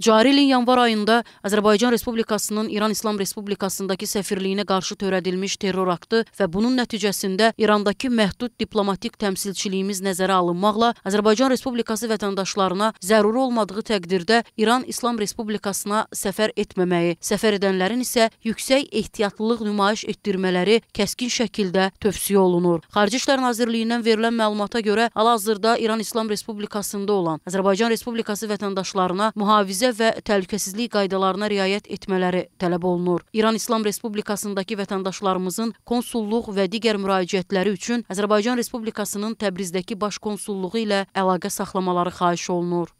Cari ilin yanvar ayında Azərbaycan Respublikasının İran İslam Respublikasındakı səfirliyinə qarşı törədilmiş terror aktı və bunun nəticəsində İrandakı məhdud diplomatik təmsilçiliyimiz nəzərə alınmaqla Azərbaycan Respublikası vətəndaşlarına zəruri olmadığı təqdirdə İran İslam Respublikasına səfər etməməyi, səfər edənlərin isə yüksək ehtiyatlılıq nümayiş etdirmələri kəskin şəkildə tövsiyə olunur. Xarici İşlər Nazirliyindən verilən məlumata görə hal-hazırda İran İslam Respublikasında olan Azərbaycan Respublikası vətəndaşlarına mühafizə mühafizə və təhlükəsizlik qaydalarına riayət etmələri tələb olunur. İran İslam Respublikasındakı vətəndaşlarımızın konsulluq və digər müraciətləri üçün Azərbaycan Respublikasının Təbrizdəki baş konsulluğu ilə əlaqə saxlamaları xahiş olunur.